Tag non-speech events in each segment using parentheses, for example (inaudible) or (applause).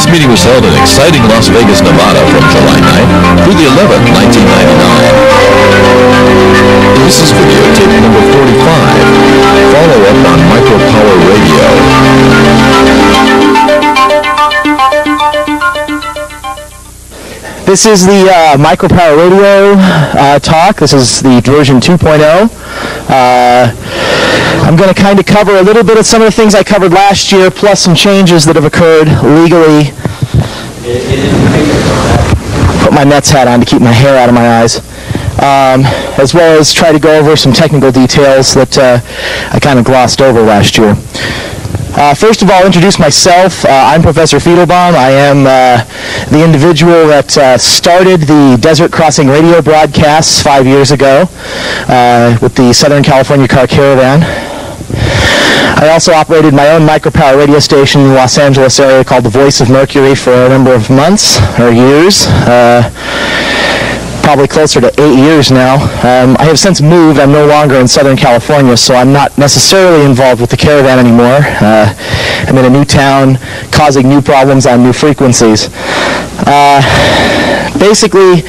This meeting was held in exciting Las Vegas, Nevada from July 9th through the 11th, 1999. This is videotape number 45. Follow up on Micropower Radio. This is the uh, Micropower Radio uh, talk. This is the version 2.0. Uh, I'm going to kind of cover a little bit of some of the things I covered last year, plus some changes that have occurred legally. Put my Mets hat on to keep my hair out of my eyes. Um, as well as try to go over some technical details that uh, I kind of glossed over last year. Uh, first of all, introduce myself. Uh, I'm Professor Feedlebom. I am uh, the individual that uh, started the Desert Crossing radio broadcasts five years ago uh, with the Southern California Car Caravan. I also operated my own micropower radio station in the Los Angeles area called The Voice of Mercury for a number of months or years. Probably closer to eight years now. Um, I have since moved. I'm no longer in Southern California, so I'm not necessarily involved with the caravan anymore. Uh, I'm in a new town, causing new problems on new frequencies. Uh, basically,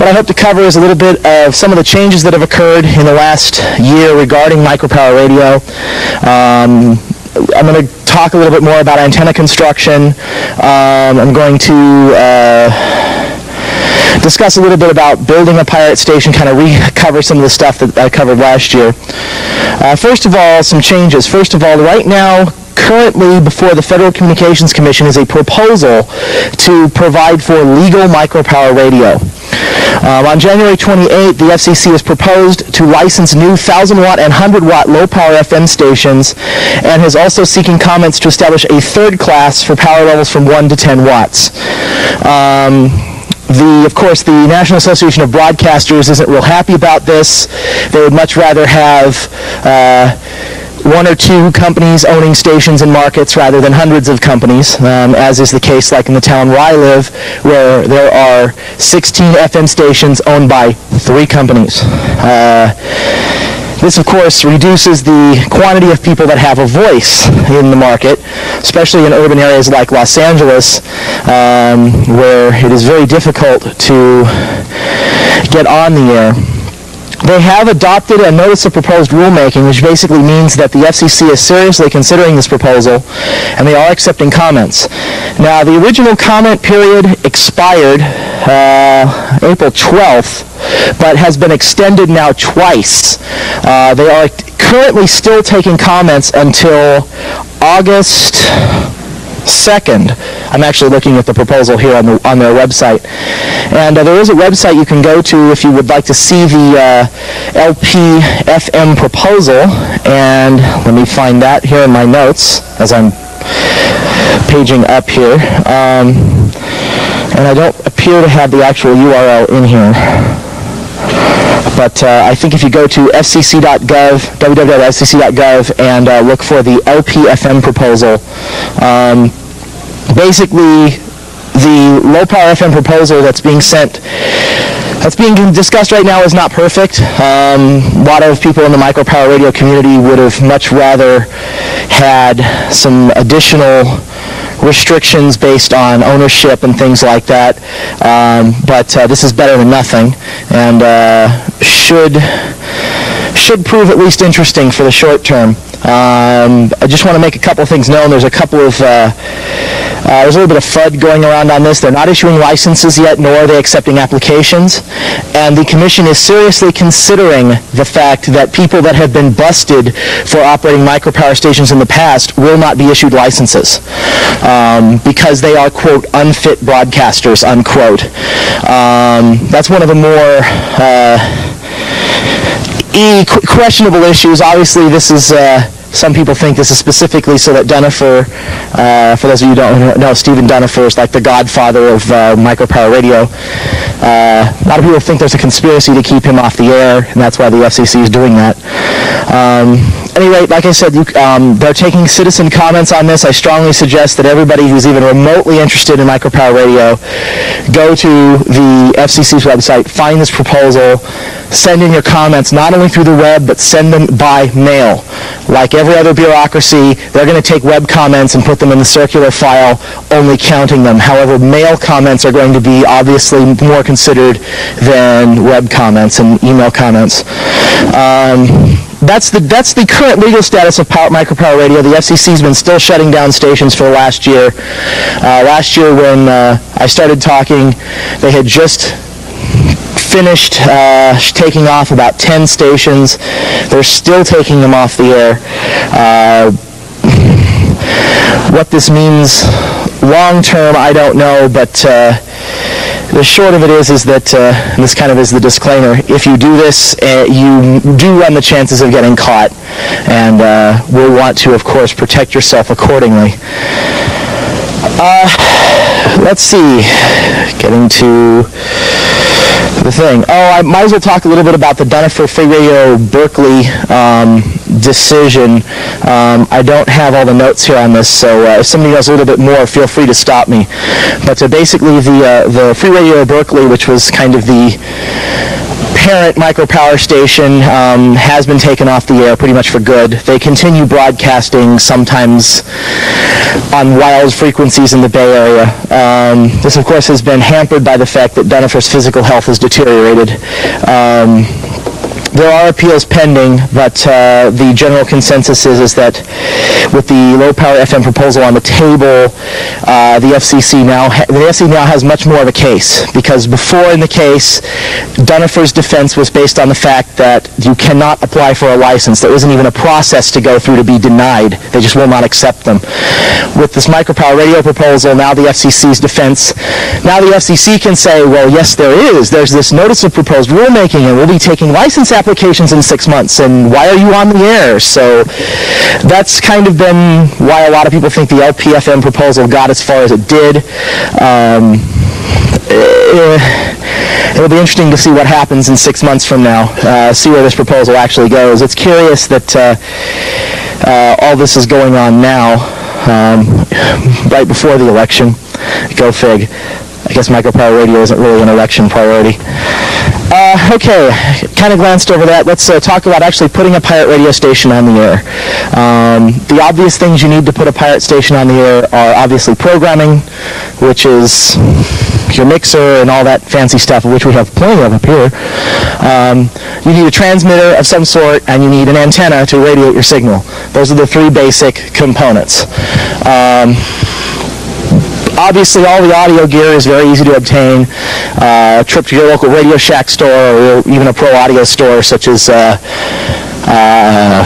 what I hope to cover is a little bit of some of the changes that have occurred in the last year regarding micropower radio. Um, I'm going to talk a little bit more about antenna construction. Um, I'm going to uh, discuss a little bit about building a pirate station, kind of recover some of the stuff that I covered last year. Uh, first of all, some changes. First of all, right now, currently before the Federal Communications Commission is a proposal to provide for legal micropower radio. Um, on January 28, the FCC has proposed to license new 1,000 watt and 100 watt low power FM stations and is also seeking comments to establish a third class for power levels from 1 to 10 watts. Um, the, of course, the National Association of Broadcasters isn't real happy about this. They would much rather have uh, one or two companies owning stations and markets rather than hundreds of companies, um, as is the case like in the town where I live, where there are 16 FM stations owned by three companies. Uh, this, of course, reduces the quantity of people that have a voice in the market, especially in urban areas like Los Angeles, um, where it is very difficult to get on the air. They have adopted a notice of proposed rulemaking, which basically means that the FCC is seriously considering this proposal, and they are accepting comments. Now, the original comment period expired uh, April 12th, but has been extended now twice. Uh, they are currently still taking comments until August 2nd. I'm actually looking at the proposal here on, the, on their website. And uh, there is a website you can go to if you would like to see the uh, LPFM proposal. And let me find that here in my notes as I'm paging up here. Um, and I don't appear to have the actual URL in here. But uh, I think if you go to fcc.gov, www.fcc.gov, and uh, look for the LPFM proposal, um, basically the low power FM proposal that's being sent that's being discussed right now is not perfect. Um, a lot of people in the micropower radio community would have much rather had some additional restrictions based on ownership and things like that. Um, but uh, this is better than nothing, and uh, should should prove at least interesting for the short term. Um, I just want to make a couple of things known. There's a couple of uh, there's a little bit of FUD going around on this. They're not issuing licenses yet, nor are they accepting applications. And the commission is seriously considering the fact that people that have been busted for operating micropower stations in the past will not be issued licenses um, because they are, quote, unfit broadcasters, unquote. Um, that's one of the more... Uh, questionable issues. Obviously, this is uh, some people think this is specifically so that Dunifer, uh, for those of you who don't know, Stephen Dunifer is like the godfather of uh, micropower radio. Uh, a lot of people think there's a conspiracy to keep him off the air, and that's why the FCC is doing that. Um, any rate, like I said, you, um, they're taking citizen comments on this. I strongly suggest that everybody who's even remotely interested in micropower radio go to the FCC's website, find this proposal, send in your comments not only through the web, but send them by mail. Like every other bureaucracy, they're going to take web comments and put them in the circular file, only counting them. However, mail comments are going to be obviously more considered than web comments and email comments. Um, that's the that's the current legal status of power, micropower radio. The FCC's been still shutting down stations for the last year. Uh, last year, when uh, I started talking, they had just finished uh, taking off about 10 stations. They're still taking them off the air. Uh, (laughs) what this means long term, I don't know, but uh, the short of it is, is that uh, this kind of is the disclaimer. If you do this, uh, you do run the chances of getting caught, and uh, will want to, of course, protect yourself accordingly. Let's see. Getting to the thing. Oh, I might as well talk a little bit about the Dunifer Radio Berkeley um, decision. Um, I don't have all the notes here on this, so uh, if somebody knows a little bit more, feel free to stop me. But uh, basically, the uh, the Radio Berkeley, which was kind of the parent micro power station um, has been taken off the air pretty much for good. They continue broadcasting sometimes on wild frequencies in the Bay Area. Um, this, of course, has been hampered by the fact that Dunifer's physical health has deteriorated. Um, there are appeals pending, but uh, the general consensus is, is that with the low power FM proposal on the table, uh, the FCC now the FCC now has much more of a case because before in the case, Dunifer's defense was based on the fact that you cannot apply for a license. There isn't even a process to go through to be denied. They just will not accept them. With this micropower radio proposal, now the FCC's defense, now the FCC can say, well, yes, there is. There's this notice of proposed rulemaking, and we'll be taking license applications in six months. And why are you on the air? So that's kind of been why a lot of people think the LPFM proposal got as far as it did. Um, eh, it'll be interesting to see what happens in six months from now, uh, see where this proposal actually goes. It's curious that uh, uh, all this is going on now, um, right before the election. Go fig. I guess micropower radio isn't really an election priority. Uh, okay, kind of glanced over that. Let's uh, talk about actually putting a pirate radio station on the air. Um, the obvious things you need to put a pirate station on the air are obviously programming, which is your mixer and all that fancy stuff, which we have plenty of up here. Um, you need a transmitter of some sort, and you need an antenna to radiate your signal. Those are the three basic components. Um, obviously all the audio gear is very easy to obtain. Uh, trip to your local Radio Shack store or even a pro audio store such as, uh, uh,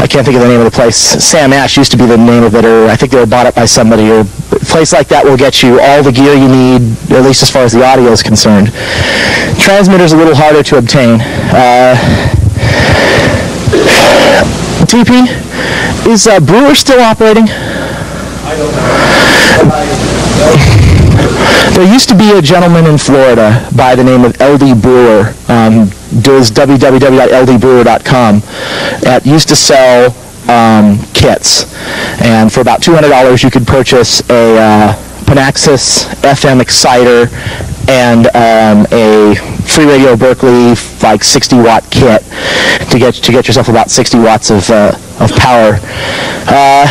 I can't think of the name of the place. Sam Ash used to be the name of it, or I think they were bought up by somebody. Or a place like that will get you all the gear you need, at least as far as the audio is concerned. Transmitter's a little harder to obtain. Uh, TP, is uh, Brewer still operating? There used to be a gentleman in Florida by the name of LD Brewer, um, does www.ldbrewer.com, that used to sell um, kits. And for about $200 you could purchase a uh, Panaxis FM exciter and um, a Free Radio Berkeley like 60 watt kit to get to get yourself about 60 watts of uh, of power. Uh,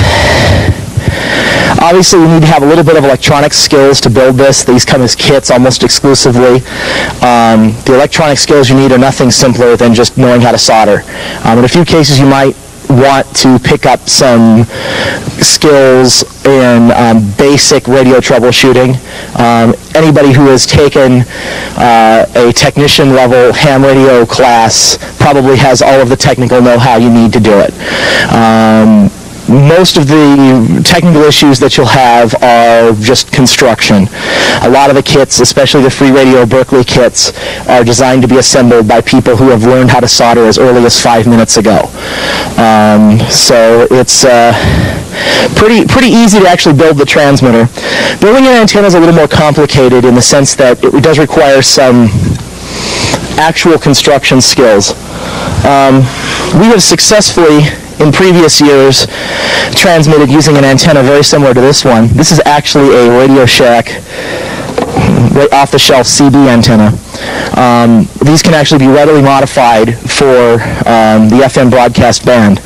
Obviously, we need to have a little bit of electronic skills to build this. These come as kits almost exclusively. Um, the electronic skills you need are nothing simpler than just knowing how to solder. Um, in a few cases, you might want to pick up some skills in um, basic radio troubleshooting. Um, anybody who has taken uh, a technician level ham radio class probably has all of the technical know-how you need to do it. Um, most of the technical issues that you'll have are just construction. A lot of the kits, especially the Free Radio Berkeley kits, are designed to be assembled by people who have learned how to solder as early as five minutes ago. Um, so it's uh, pretty pretty easy to actually build the transmitter. Building an antenna is a little more complicated in the sense that it does require some actual construction skills. Um, we have successfully in previous years transmitted using an antenna very similar to this one. This is actually a Radio Shack right off-the-shelf CB antenna. Um, these can actually be readily modified for um, the FM broadcast band.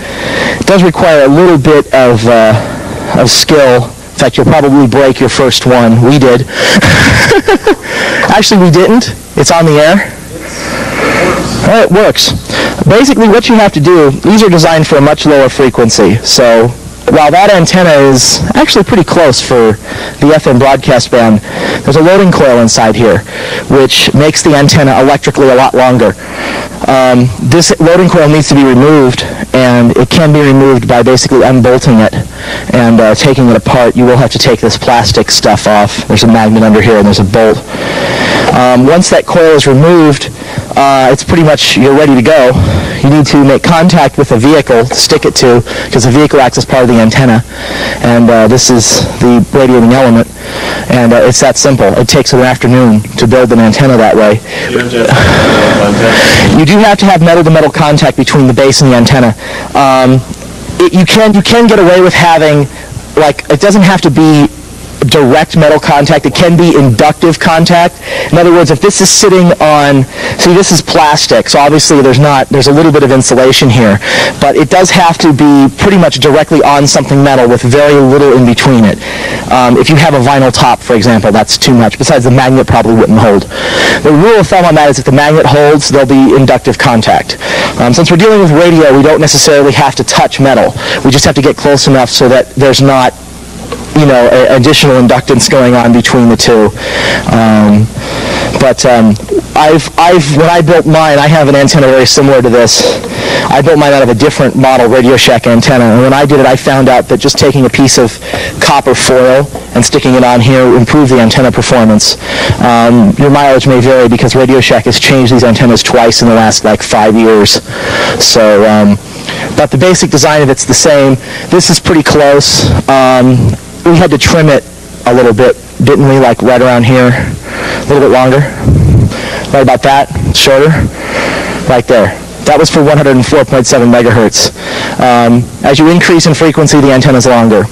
It does require a little bit of, uh, of skill. In fact, you'll probably break your first one. We did. (laughs) Actually, we didn't. It's on the air. Well, it works. Basically, what you have to do, these are designed for a much lower frequency. So while that antenna is actually pretty close for the FM broadcast band, there's a loading coil inside here, which makes the antenna electrically a lot longer. Um, this loading coil needs to be removed, and it can be removed by basically unbolting it and uh, taking it apart. You will have to take this plastic stuff off. There's a magnet under here, and there's a bolt. Um, once that coil is removed, uh, it's pretty much, you're ready to go. You need to make contact with a vehicle stick it to, because the vehicle acts as part of the antenna. And uh, this is the radiating element. And uh, it's that simple. It takes an afternoon to build an antenna that way. You have to have contact. You do have to have metal-to-metal contact between the base and the antenna. Um, it, you can you can get away with having like it doesn't have to be direct metal contact. It can be inductive contact. In other words, if this is sitting on, see, this is plastic, so obviously there's not, there's a little bit of insulation here, but it does have to be pretty much directly on something metal with very little in between it. Um, if you have a vinyl top, for example, that's too much. Besides, the magnet probably wouldn't hold. The rule of thumb on that is if the magnet holds, there'll be inductive contact. Um, since we're dealing with radio, we don't necessarily have to touch metal. We just have to get close enough so that there's not you know, additional inductance going on between the two. Um, but um, I've, I've, when I built mine, I have an antenna very similar to this. I built mine out of a different model Radio Shack antenna, and when I did it, I found out that just taking a piece of copper foil and sticking it on here improved the antenna performance. Um, your mileage may vary because Radio Shack has changed these antennas twice in the last like five years. So, um, but the basic design of it's the same. This is pretty close. Um, we had to trim it a little bit, didn't we? Like right around here, a little bit longer. Right about that, shorter, right there. That was for 104.7 megahertz. Um, as you increase in frequency, the antenna's longer.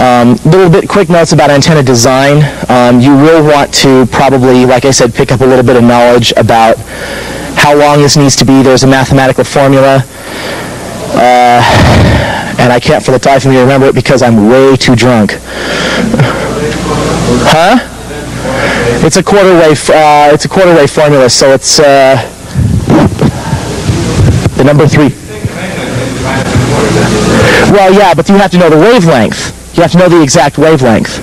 Um, little bit quick notes about antenna design. Um, you will want to probably, like I said, pick up a little bit of knowledge about how long this needs to be. There's a mathematical formula. Uh, and I can't for the life of me remember it because I'm way too drunk. Huh? It's a quarter wave. Uh, it's a quarter wave formula, so it's uh, the number three. Well, yeah, but you have to know the wavelength. You have to know the exact wavelength.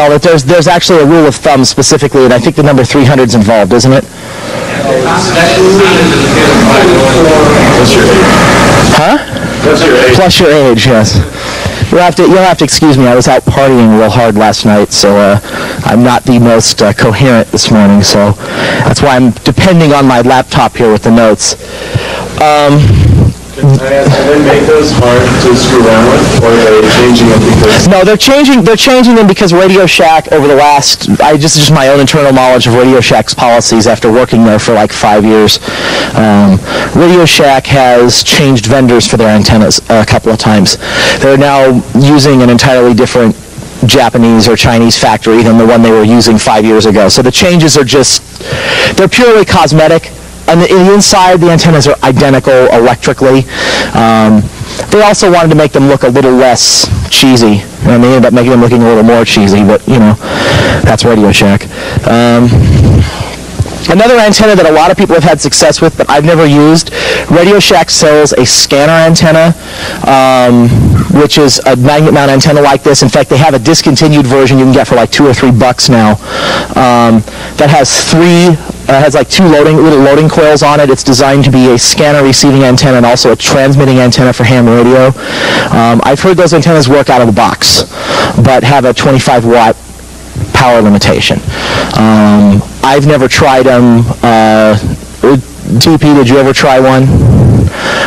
Oh, there's there's actually a rule of thumb specifically, and I think the number 300 is involved, isn't it? Huh? That's your age. Plus your age, yes. You'll have to you'll have to excuse me. I was out partying real hard last night, so uh, I'm not the most uh, coherent this morning. So that's why I'm depending on my laptop here with the notes. Um, Do they make those hard to screw around with, or are they changing them because? No, they're changing. They're changing them because Radio Shack over the last. I just just my own internal knowledge of Radio Shack's policies after working there for like five years. Um, Radio Shack has changed vendors for their antennas a couple of times. They're now using an entirely different Japanese or Chinese factory than the one they were using five years ago. So the changes are just. They're purely cosmetic. On the, in the inside, the antennas are identical electrically. Um, they also wanted to make them look a little less cheesy, and they ended up making them looking a little more cheesy. But you know, that's Radio Shack. Um, Another antenna that a lot of people have had success with, but I've never used, Radio Shack sells a scanner antenna, um, which is a magnet mount antenna like this. In fact, they have a discontinued version you can get for like two or three bucks now. Um, that has three, uh, has like two loading little loading coils on it. It's designed to be a scanner receiving antenna and also a transmitting antenna for ham radio. Um, I've heard those antennas work out of the box, but have a 25 watt power limitation. Um, I've never tried them. Uh, TP, did you ever try one?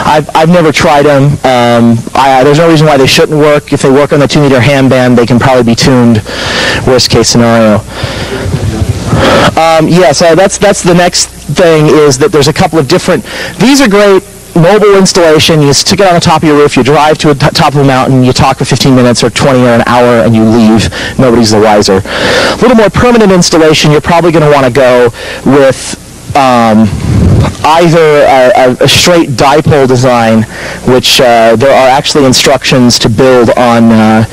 I've, I've never tried them. Um, I, there's no reason why they shouldn't work. If they work on the 2 meter ham band, they can probably be tuned, worst case scenario. Um, yeah, so that's, that's the next thing is that there's a couple of different, these are great mobile installation. You stick it on the top of your roof. You drive to the top of a mountain. You talk for 15 minutes or 20 or an hour, and you leave. Nobody's the wiser. A little more permanent installation. You're probably going to want to go with um, either a, a, a straight dipole design, which uh, there are actually instructions to build on uh,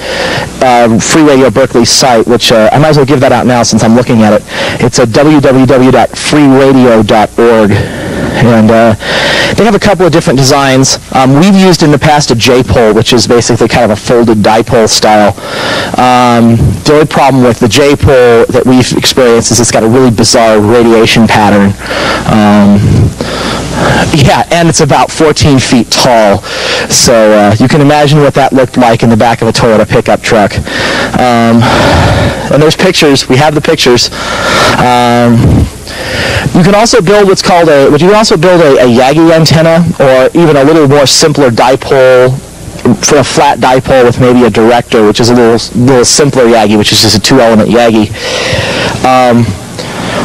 uh, Free Radio Berkeley's site, which uh, I might as well give that out now since I'm looking at it. It's at www.freeradio.org. And uh, they have a couple of different designs. Um, we've used in the past a J-pole, which is basically kind of a folded dipole style. Um, the only problem with the J-pole that we've experienced is it's got a really bizarre radiation pattern. Um, yeah, and it's about 14 feet tall. So uh, you can imagine what that looked like in the back of a Toyota pickup truck. Um, and there's pictures. We have the pictures. Um, you can also build what's called a, but you can also build a, a Yagi antenna or even a little more simpler dipole for a flat dipole with maybe a director, which is a little little simpler Yagi, which is just a two-element Yagi. Um,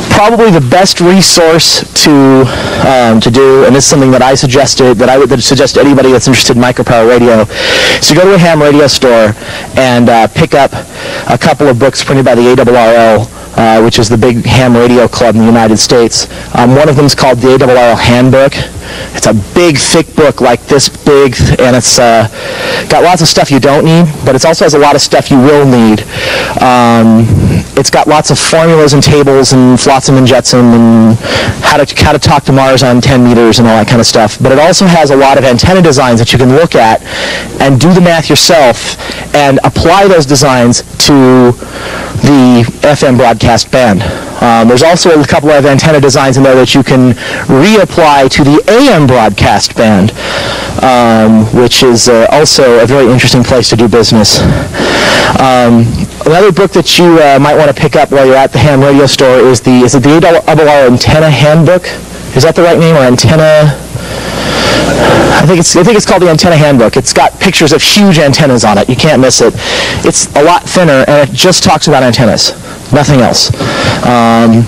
probably the best resource to um, to do, and this is something that I suggested that I would suggest to anybody that's interested in micropower radio, is to go to a ham radio store and uh, pick up a couple of books printed by the ARRL. Uh, which is the big ham radio club in the United States. Um, one of them is called the ARRL Handbook. It's a big, thick book like this big, and it's uh, got lots of stuff you don't need, but it also has a lot of stuff you will need. Um, it's got lots of formulas and tables and flotsam and jetsam and how to, how to talk to Mars on 10 meters and all that kind of stuff. But it also has a lot of antenna designs that you can look at and do the math yourself and apply those designs to the FM broadcast band. Um, there's also a couple of antenna designs in there that you can reapply to the AM broadcast band, um, which is uh, also a very interesting place to do business. Um, another book that you uh, might want to pick up while you're at the ham radio store is the is it the ARRL Antenna Handbook? Is that the right name or antenna? I think it's I think it's called the Antenna Handbook. It's got pictures of huge antennas on it. You can't miss it. It's a lot thinner and it just talks about antennas, nothing else. Um,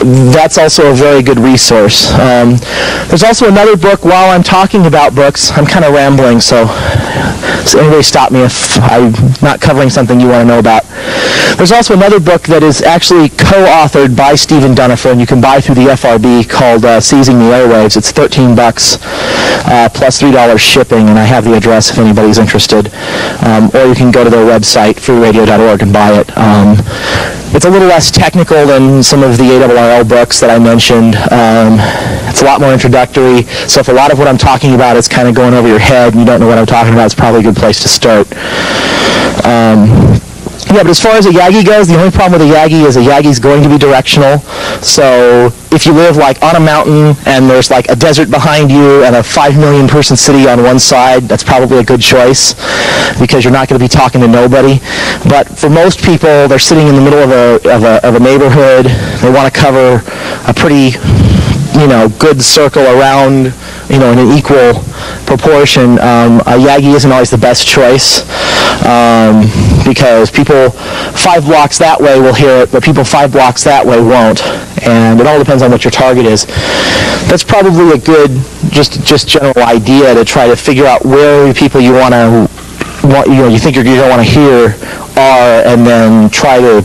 that's also a very good resource. Um, there's also another book. While I'm talking about books, I'm kind of rambling, so, so anybody stop me if I'm not covering something you want to know about. There's also another book that is actually co-authored by Stephen Dunifer, and you can buy through the FRB called uh, Seizing the Airwaves. It's 13 bucks uh, plus $3 shipping, and I have the address if anybody's interested. Um, or you can go to their website, freeradio.org, and buy it. Um, it's a little less technical than some of the ARRL books that I mentioned. Um, it's a lot more introductory, so if a lot of what I'm talking about is kind of going over your head and you don't know what I'm talking about, it's probably a good place to start. Um, yeah, but as far as a Yagi goes, the only problem with a Yagi is a Yagi's going to be directional. So if you live like on a mountain and there's like a desert behind you and a five million person city on one side, that's probably a good choice because you're not going to be talking to nobody. But for most people, they're sitting in the middle of a, of a, of a neighborhood. They want to cover a pretty you know, good circle around, you know, in an equal proportion, um, a Yagi isn't always the best choice um, because people five blocks that way will hear it, but people five blocks that way won't. And it all depends on what your target is. That's probably a good, just just general idea to try to figure out where people you want to you know you think you're going to want to hear are, and then try to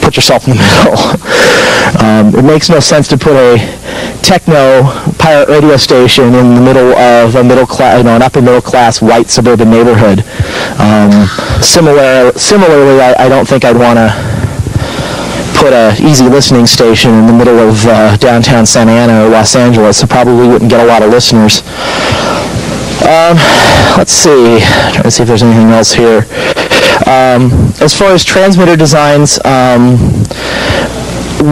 put yourself in the (laughs) middle. um, it makes no sense to put a techno pirate radio station in the middle of a middle class, you know, an upper middle class white suburban neighborhood. Um, similar, similarly, I, I don't think I'd want to put a easy listening station in the middle of uh, downtown Santa Ana or Los Angeles. It probably wouldn't get a lot of listeners. Um, let's see. Trying to see if there's anything else here. Um, as far as transmitter designs, um,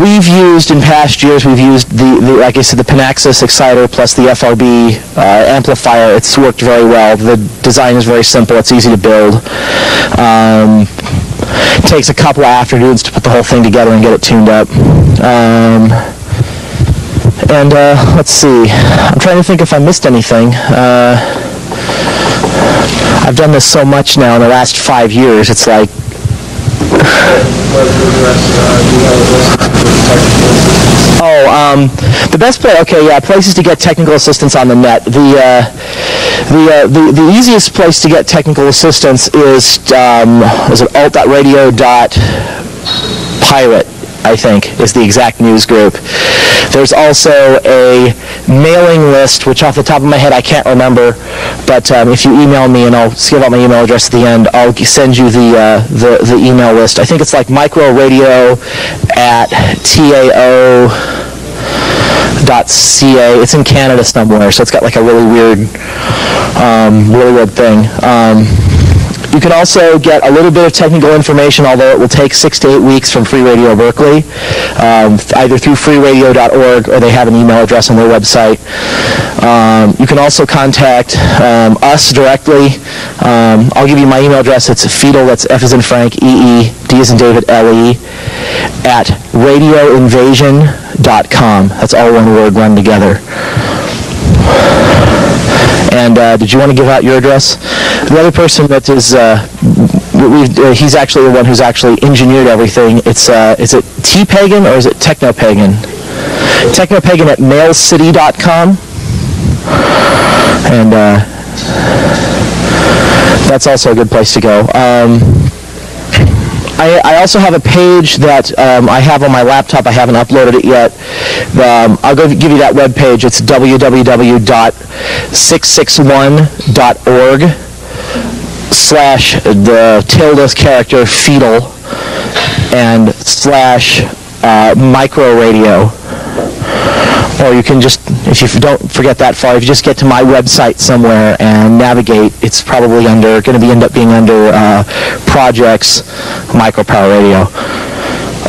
we've used in past years, we've used the, the, like I said, the Panaxis exciter plus the FRB uh, amplifier. It's worked very well. The design is very simple. It's easy to build. Um, takes a couple of afternoons to put the whole thing together and get it tuned up. Um, and uh, let's see. I'm trying to think if I missed anything. Uh, I've done this so much now in the last five years. It's like Oh, um, the best place. Okay, yeah, places to get technical assistance on the net. The uh, the, uh, the the easiest place to get technical assistance is um, is it alt.radio.pirate. I think is the exact news group. There's also a mailing list, which off the top of my head I can't remember, but um, if you email me and I'll give out my email address at the end, I'll send you the uh, the the email list. I think it's like microradio at tao dot .ca. It's in Canada somewhere, so it's got like a really weird, um, really weird thing. Um, you can also get a little bit of technical information, although it will take six to eight weeks from Free Radio Berkeley, um, either through freeradio.org or they have an email address on their website. Um, you can also contact um, us directly. Um, I'll give you my email address. It's Feedle, that's F as in Frank, E-E, D as in David, L-E, at radioinvasion.com. That's all one word run together. And uh, did you want to give out your address? The other person that is, uh, uh, he's actually the one who's actually engineered everything. It's, uh, is it T-Pagan or is it Technopagan? Technopagan at mailcity.com. And uh, that's also a good place to go. Um, I, I also have a page that um, I have on my laptop. I haven't uploaded it yet. Um, I'll go give you that web page. It's www.661.org slash the tilde character feedle and slash uh, micro radio. Or you can just, if you don't forget that far, if you just get to my website somewhere and navigate, it's probably under, going to be end up being under uh, projects, micro power radio.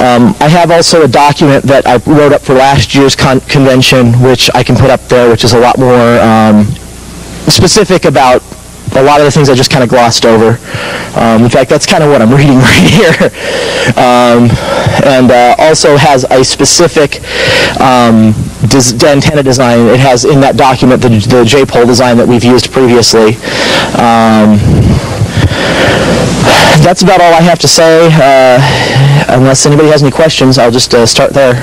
Um, I have also a document that I wrote up for last year's con- convention, which I can put up there, which is a lot more um, specific about a lot of the things I just kind of glossed over. Um, in fact, that's kind of what I'm (laughs) reading right here. Um, and uh, also has a specific um, antenna design. It has in that document the, the J-pole design that we've used previously. Um, that's about all I have to say. Uh, unless anybody has any questions, I'll just uh, start there.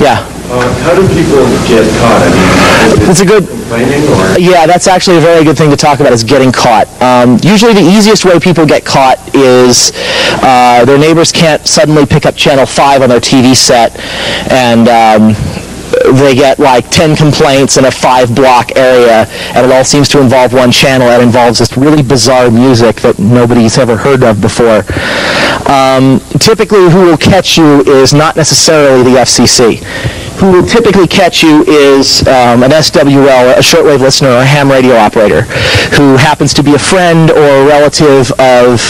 Yeah. Uh, How do people get caught? I mean, That's a good-? Yeah, that's actually a very good thing to talk about is getting caught. Um, usually the easiest way people get caught is uh, their neighbors can't suddenly pick up channel 5 on their TV set and um, they get like 10 complaints in a five block area and it all seems to involve one channel that involves this really bizarre music that nobody's ever heard of before. Um, typically who will catch you is not necessarily the FCC. Who will typically catch you is um, an SWL, a shortwave listener, or a ham radio operator, who happens to be a friend or a relative of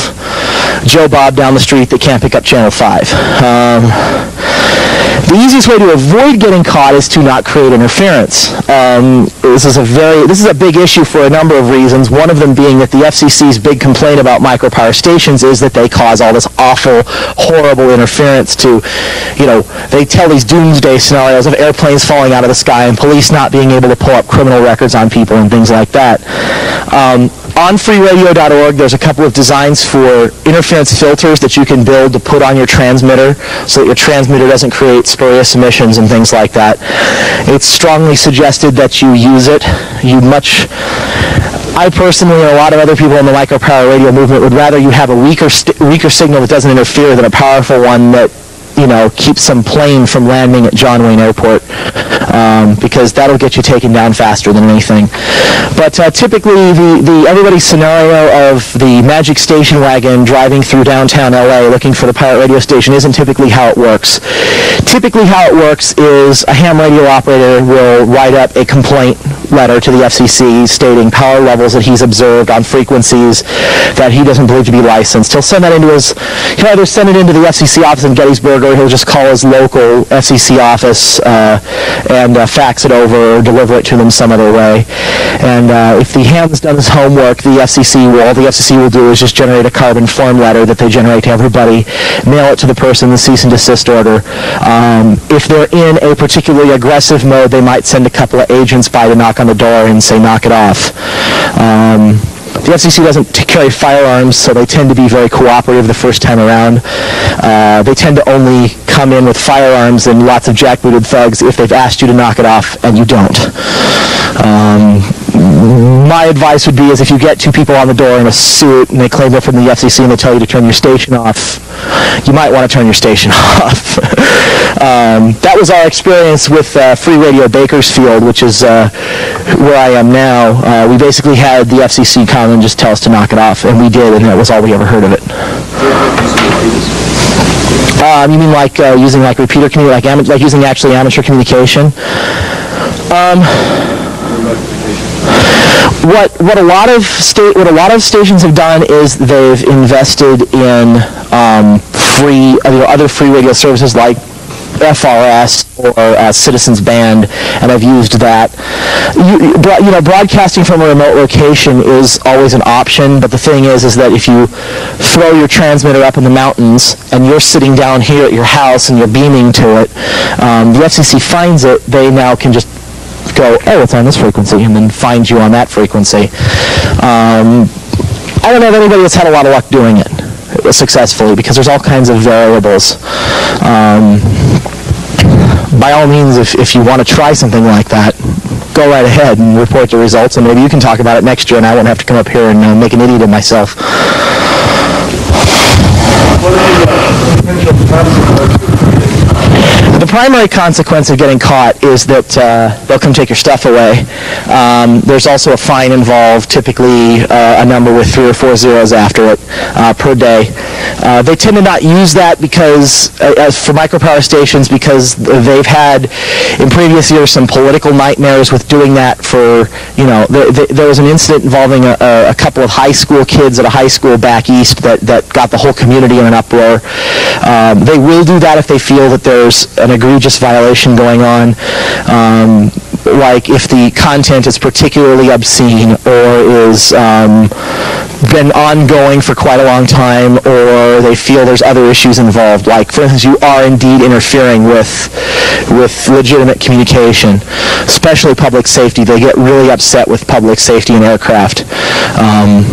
Joe Bob down the street that can't pick up Channel 5. Um, the easiest way to avoid getting caught is to not create interference. Um, this is a very this is a big issue for a number of reasons. One of them being that the FCC's big complaint about micropower stations is that they cause all this awful, horrible interference to, you know, they tell these doomsday scenarios of airplanes falling out of the sky and police not being able to pull up criminal records on people and things like that. Um, on freeradio.org, there's a couple of designs for interference filters that you can build to put on your transmitter so that your transmitter doesn't create spurious emissions and things like that. It's strongly suggested that you use it. You much, I personally and a lot of other people in the micropower radio movement would rather you have a weaker, weaker signal that doesn't interfere than a powerful one that you know, keep some plane from landing at John Wayne Airport um, because that'll get you taken down faster than anything. But uh, typically, the, the everybody's scenario of the magic station wagon driving through downtown LA looking for the pirate radio station isn't typically how it works. Typically, how it works is a ham radio operator will write up a complaint letter to the FCC stating power levels that he's observed on frequencies that he doesn't believe to be licensed. He'll send that into his, he'll either send it into the FCC office in Gettysburg or he'll just call his local FCC office uh, and uh, fax it over or deliver it to them some other way. And uh, if the ham's done his homework, the FCC will, all the FCC will do is just generate a carbon form letter that they generate to everybody, mail it to the person, the cease and desist order. Um, if they're in a particularly aggressive mode, they might send a couple of agents by to knock on the door and say, knock it off. Um, the FCC doesn't carry firearms, so they tend to be very cooperative the first time around. Uh, they tend to only come in with firearms and lots of jackbooted thugs if they've asked you to knock it off and you don't. Um, my advice would be is if you get two people on the door in a suit and they claim they're from the FCC and they tell you to turn your station off, you might want to turn your station (laughs) off. um, that was our experience with uh, Free Radio Bakersfield, which is uh, where I am now. Uh, we basically had the FCC come and just tell us to knock it off, and we did, and that was all we ever heard of it. Um, you mean like uh, using like repeater commu- like like using actually amateur communication? Um, what what a lot of state what a lot of stations have done is they've invested in um, free you know, other free radio services like FRS or uh, Citizens Band, and I've used that. You, you you know, broadcasting from a remote location is always an option, but the thing is, is that if you throw your transmitter up in the mountains and you're sitting down here at your house and you're beaming to it, um, the FCC finds it, they now can just go, oh, it's on this frequency, and then find you on that frequency. Um, I don't know of anybody that's had a lot of luck doing it successfully because there's all kinds of variables. Um, by all means, if, if you want to try something like that, go right ahead and report the results, and maybe you can talk about it next year, and I won't have to come up here and uh, make an idiot of myself. The primary consequence of getting caught is that uh, they'll come take your stuff away. Um, there's also a fine involved, typically uh, a number with three or four zeros after it uh, per day. Uh, they tend to not use that because, uh, as for micropower stations, because they've had in previous years some political nightmares with doing that. For you know, there, was an incident involving a, a a couple of high school kids at a high school back east that, that got the whole community in an uproar. Um, they will do that if they feel that there's an egregious violation going on. Um, like if the content is particularly obscene or is um, been ongoing for quite a long time or they feel there's other issues involved like for instance you are indeed interfering with with legitimate communication especially public safety they get really upset with public safety and aircraft um,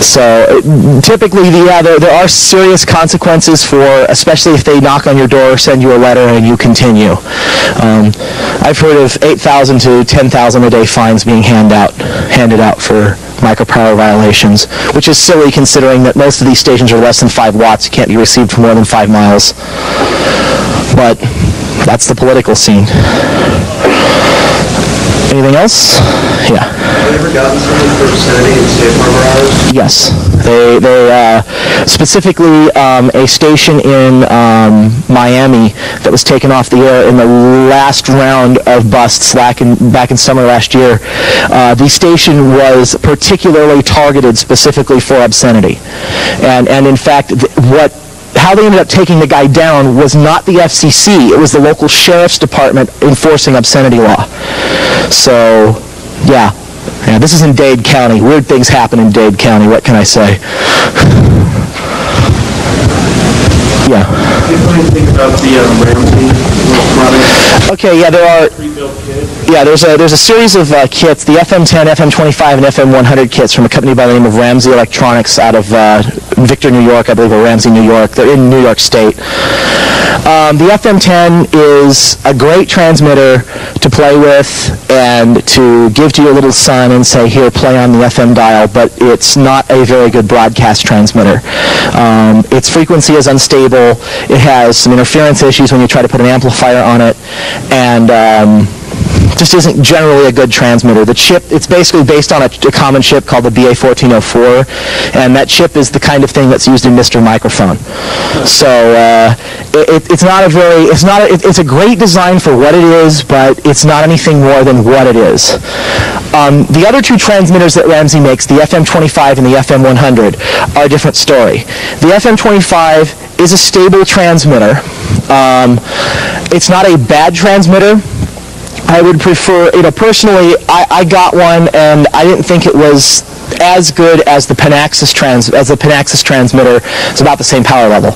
so typically, yeah, there, there are serious consequences for, especially if they knock on your door or send you a letter and you continue. Um, I've heard of 8,000 to 10,000 a day fines being hand out, handed out for micropower violations, which is silly considering that most of these stations are less than 5 watts. Can't be received for more than 5 miles. But that's the political scene. Anything else? Yeah. Have you ever gotten safe harbor hours? Yes, they they uh, specifically um, a station in um, Miami that was taken off the air in the last round of busts back in back in summer last year. Uh, the station was particularly targeted specifically for obscenity, and and in fact th- what. How they ended up taking the guy down was not the FCC. It was the local sheriff's department enforcing obscenity law. So, yeah, yeah, this is in Dade County. Weird things happen in Dade County. What can I say? (sighs) Yeah. Okay. Yeah, there are. Yeah, there's a there's a series of uh, kits, the FM10, FM25, and FM100 kits from a company by the name of Ramsey Electronics out of uh, Victor, New York, I believe, or Ramsey, New York. They're in New York State. Um, the FM10 is a great transmitter to play with and to give to your little son and say, here, play on the FM dial, but it's not a very good broadcast transmitter. Um, its frequency is unstable. It has some interference issues when you try to put an amplifier on it, and um, just isn't generally a good transmitter. The chip, it's basically based on a, a common chip called the BA1404, and that chip is the kind of thing that's used in Mr. Microphone. So uh, it, it- it's not a very, it's not, a, it- it's a great design for what it is, but it's not anything more than what it is. Um, the other two transmitters that Ramsey makes, the FM25 and the FM100, are a different story. The FM25 is a stable transmitter. Um, it's not a bad transmitter. I would prefer, you know, personally, I, I got one and I didn't think it was as good as the Panaxis trans as the Panaxis transmitter. It's about the same power level.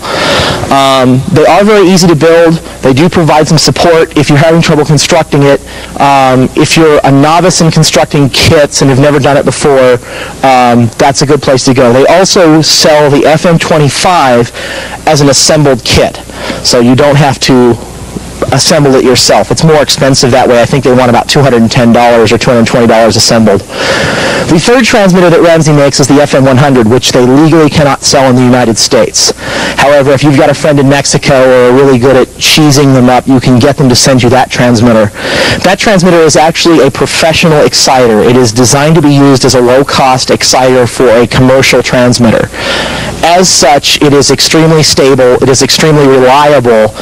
Um, they are very easy to build. They do provide some support if you're having trouble constructing it. Um, if you're a novice in constructing kits and have never done it before, um, that's a good place to go. They also sell the FM25 as an assembled kit, so you don't have to assemble it yourself. It's more expensive that way. I think they want about $210 or $220 assembled. The third transmitter that Ramsey makes is the FM100, which they legally cannot sell in the United States. However, if you've got a friend in Mexico or are really good at cheesing them up, you can get them to send you that transmitter. That transmitter is actually a professional exciter. It is designed to be used as a low-cost exciter for a commercial transmitter. As such, it is extremely stable, it is extremely reliable,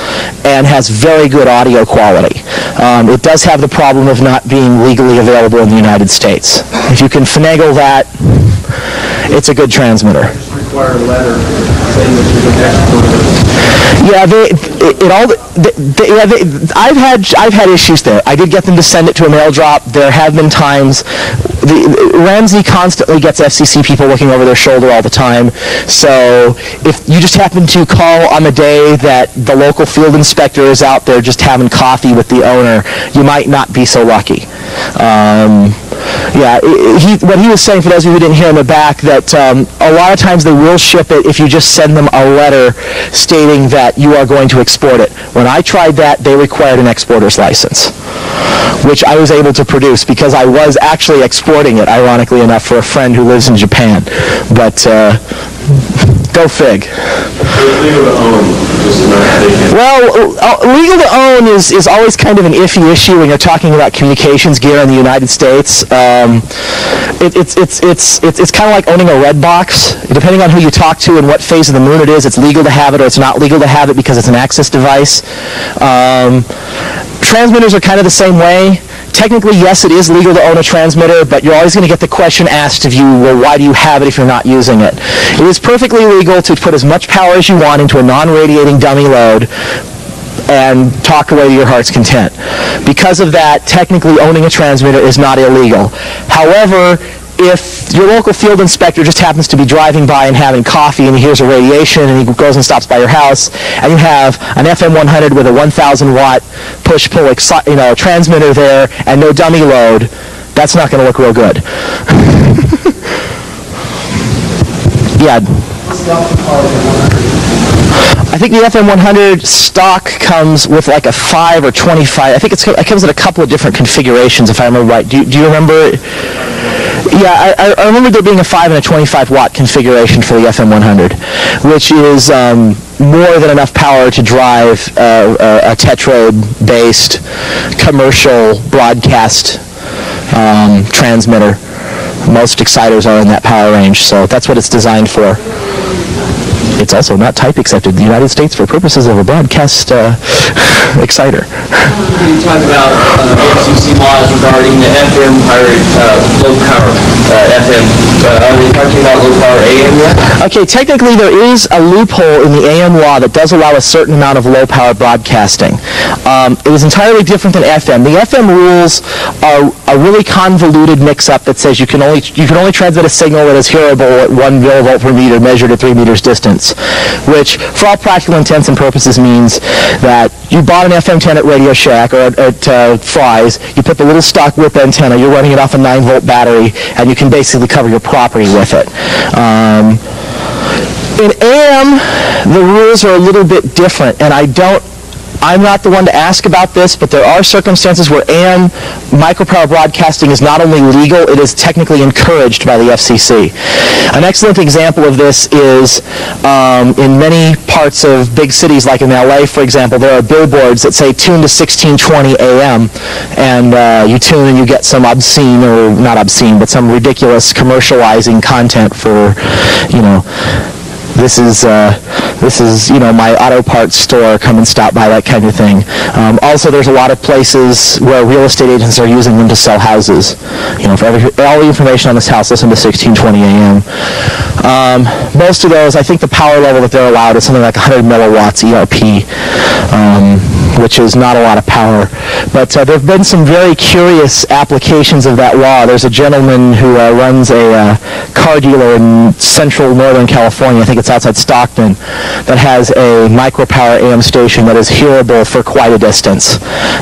and has very good audio quality. Um, it does have the problem of not being legally available in the United States. If you can finagle that, it's a good transmitter. Require a letter saying that you're the expert. Yeah, they, it, it all. Yeah, I've had I've had issues there. I did get them to send it to a mail drop. There have been times. The, Ramsey constantly gets FCC people looking over their shoulder all the time. So if you just happen to call on the day that the local field inspector is out there just having coffee with the owner, you might not be so lucky. Um, yeah, he, what he was saying, for those of you who didn't hear in the back, that um, a lot of times they will ship it if you just send them a letter stating that you are going to export it. When I tried that, they required an exporter's license, which I was able to produce because I was actually exporting it, ironically enough, for a friend who lives in Japan. But uh, go fig. Well, uh, legal to own is, is always kind of an iffy issue when you're talking about communications gear in the United States. Um, it, it's it's it's it's, it's kind of like owning a red box. Depending on who you talk to and what phase of the moon it is, it's legal to have it or it's not legal to have it because it's an access device. Um, transmitters are kind of the same way. Technically, yes, it is legal to own a transmitter, but you're always going to get the question asked of you, well, why do you have it if you're not using it? It is perfectly legal to put as much power as you want into a non-radiating dummy load and talk away to your heart's content. Because of that, technically owning a transmitter is not illegal. However, if your local field inspector just happens to be driving by and having coffee and he hears a radiation and he goes and stops by your house and you have an FM 100 with a 1000 watt push pull exci- you know transmitter there and no dummy load, that's not going to look real good. (laughs) yeah. I think the FM 100 stock comes with like a 5 or 25. I think it's, it comes in a couple of different configurations, if I remember right. Do you, do you remember? Yeah, I, I- remember there being a 5 and a 25 watt configuration for the FM 100, which is um, more than enough power to drive uh, a, a tetrode-based commercial broadcast um, transmitter. Most exciters are in that power range, so that's what it's designed for. It's also not type accepted in the United States for purposes of a broadcast uh, (laughs) exciter. Can you talk about uh, the FCC laws regarding the FM pirate, uh, low power, uh, FM? Uh, Are they talking about low power AM yet? Okay, technically there is a loophole in the AM law that does allow a certain amount of low power broadcasting. Um, it is entirely different than FM. The FM rules are a really convoluted mix-up that says you can only you can only transmit a signal that is hearable at one millivolt per meter measured at three meters distance, which for all practical intents and purposes means that you bought an FM 10 at Radio Shack or at, at uh, Fry's, you put the little stock whip antenna, you're running it off a 9 volt battery, and you can basically cover your property with it. Um, in AM, the rules are a little bit different, and I don't, I'm not the one to ask about this, but there are circumstances where AM micropower broadcasting is not only legal, it is technically encouraged by the FCC. An excellent example of this is um, in many parts of big cities, like in LA, for example, there are billboards that say tune to 1620 AM, and uh, you tune and you get some obscene, or not obscene, but some ridiculous commercializing content for, you know, this is uh, this is you know my auto parts store come and stop by that kind of thing. Um, also there's a lot of places where real estate agents are using them to sell houses. You know for every, all the information on this house listen to 1620 am um, most of those I think the power level that they're allowed is something like 100 milliwatts ERP um, which is not a lot of power. But uh, there have been some very curious applications of that law. There's a gentleman who uh, runs a uh, car dealer in central northern California, I think it's outside Stockton, that has a micropower AM station that is hearable for quite a distance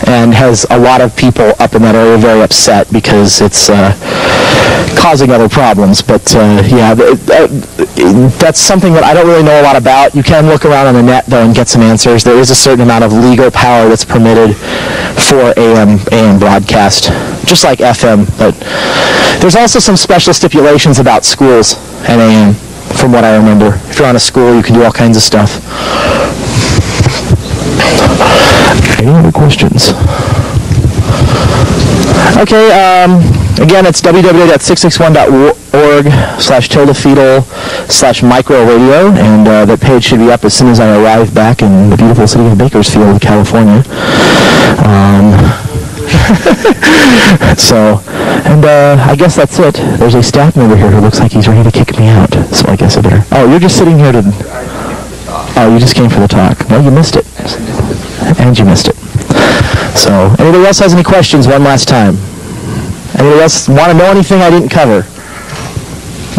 and has a lot of people up in that area very upset because it's uh, causing other problems. But uh, yeah, uh, that's something that I don't really know a lot about. You can look around on the net though and get some answers. There is a certain amount of legal power that's permitted for AM AM broadcast, just like FM. But there's also some special stipulations about schools and AM, from what I remember. If you're on a school, you can do all kinds of stuff. Any other questions? Okay, um, again, it's www.661.org slash tilde feedle slash micro radio, and uh, that page should be up as soon as I arrive back in the beautiful city of Bakersfield, California. Um, (laughs) so, and uh, I guess that's it. There's a staff member here who looks like he's ready to kick me out, so I guess I better. Oh, you're just sitting here to. Oh, you just came for the talk. Well, you missed it. And you missed it. So, anybody else has any questions one last time? Anybody else want to know anything I didn't cover?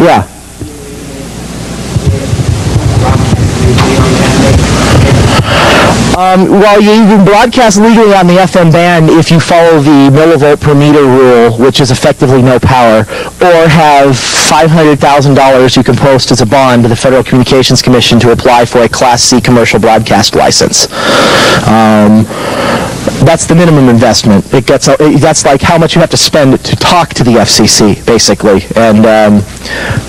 Yeah. Um, well, you can broadcast legally on the FM band if you follow the millivolt per meter rule, which is effectively no power, or have $500,000 you can post as a bond to the Federal Communications Commission to apply for a Class C commercial broadcast license. Um, that's the minimum investment. It gets it- that's like how much you have to spend to talk to the FCC, basically. And um,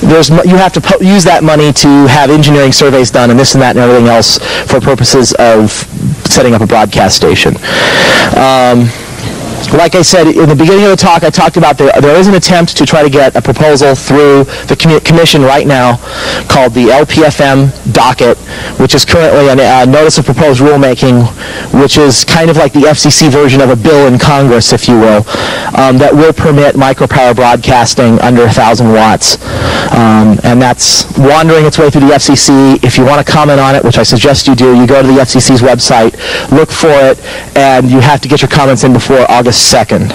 there's you have to use that money to have engineering surveys done and this and that and everything else for purposes of setting up a broadcast station. Um, like I said in the beginning of the talk, I talked about there, there is an attempt to try to get a proposal through the commission right now called the LPFM docket, which is currently a uh, notice of proposed rulemaking, which is kind of like the FCC version of a bill in Congress, if you will, um, that will permit micropower broadcasting under 1,000 watts. Um, and that's wandering its way through the FCC. If you want to comment on it, which I suggest you do, you go to the FCC's website, look for it, and you have to get your comments in before August 2nd.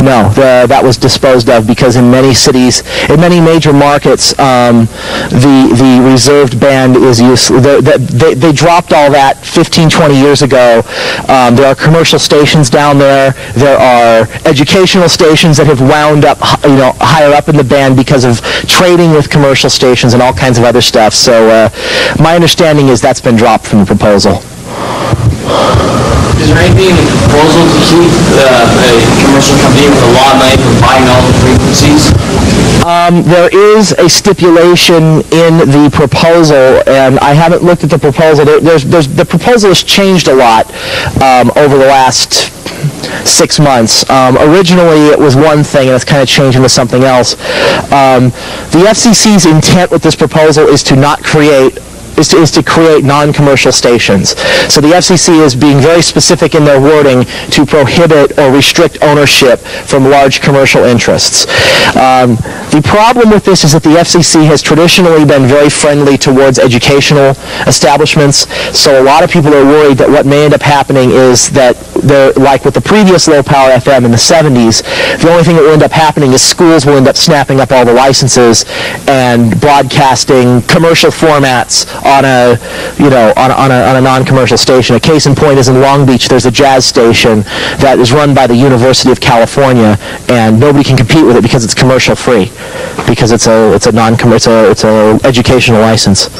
No, the, that was disposed of because in many cities, in many major markets, um, the the reserved band is useless. The, the, they, they dropped all that 15, 20 years ago. Um, there are commercial stations down there. There are educational stations that have wound up, you know, higher up in the band because of trading with commercial stations and all kinds of other stuff. So uh, my understanding is that's been dropped from the proposal. Is there anything in the proposal to keep uh, a commercial company with a lot of money from buying all the frequencies? Um, there is a stipulation in the proposal, and I haven't looked at the proposal. There, there's, there's, the proposal has changed a lot um, over the last six months. Um, originally, it was one thing, and it's kind of changed into something else. Um, the FCC's intent with this proposal is to not create is to, is to create non-commercial stations. So the FCC is being very specific in their wording to prohibit or restrict ownership from large commercial interests. Um, the problem with this is that the FCC has traditionally been very friendly towards educational establishments, so a lot of people are worried that what may end up happening is that they're, like with the previous low-power FM in the 70s, the only thing that will end up happening is schools will end up snapping up all the licenses and broadcasting commercial formats on a, you know, on, on, a, on a non-commercial station. A case in point is in Long Beach, there's a jazz station that is run by the University of California, and nobody can compete with it because it's commercial free, because it's a, it's a non it's a, it's a educational license.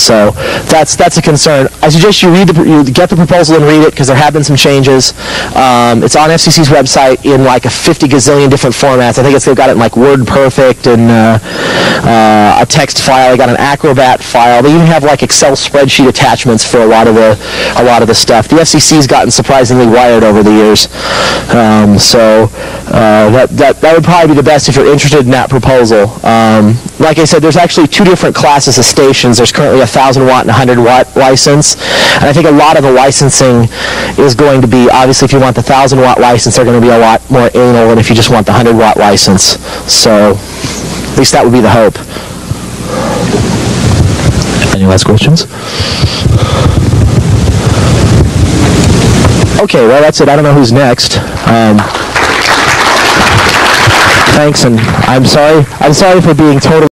So that's, that's a concern. I suggest you read the, you get the proposal and read it, because there have been some changes. Um, it's on FCC's website in like a 50 gazillion different formats. I think it's, they've got it in like Word Perfect and uh, uh, a text file. They got an Acrobat file. They even have like Excel spreadsheet attachments for a lot of the a lot of the stuff. The FCC's gotten surprisingly wired over the years. Um, so uh, that, that that would probably be the best if you're interested in that proposal. Um, like I said, there's actually two different classes of stations. There's currently a 1,000 watt and a 100 watt license, and I think a lot of the licensing is going to be obviously if you want the 1,000 watt license, they're going to be a lot more anal than if you just want the 100 watt license. So at least that would be the hope. Any last questions? Okay, well, that's it. I don't know who's next. Um, thanks, and I'm sorry. I'm sorry for being totally.